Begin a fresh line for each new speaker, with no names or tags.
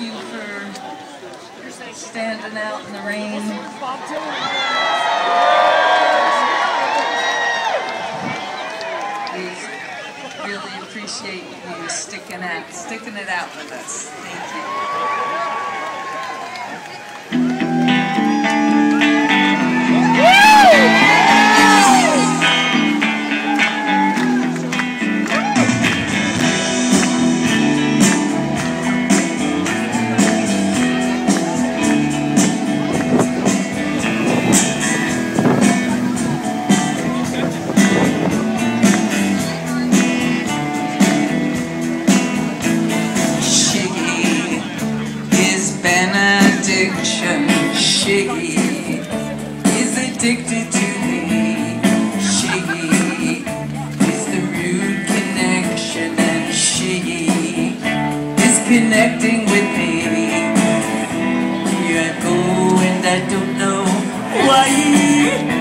you for standing out in the rain. We really appreciate you sticking sticking it out with us. Thank you. Shiggy is addicted to me. Shiggy is the rude connection, and Shiggy is connecting with me. Here I go, and I don't know why.